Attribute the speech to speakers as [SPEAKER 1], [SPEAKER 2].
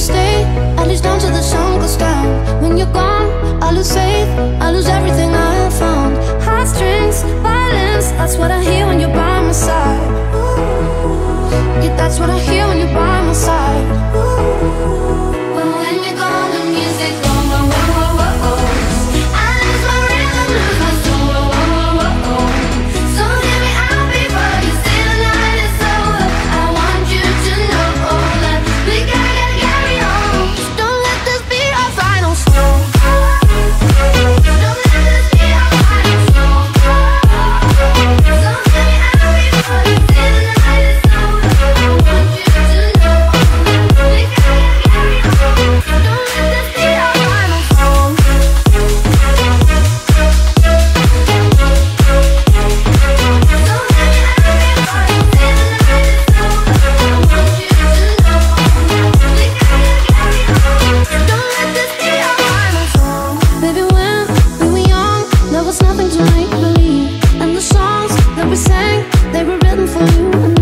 [SPEAKER 1] you stay, at least until the sun goes down. When you're gone, I lose faith, I lose everything I have found. Heartstrings, violence, that's what I hear when you're by my side. Yeah, that's what I hear when you're by make believe, and the songs that we sang, they were written for you.